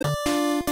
you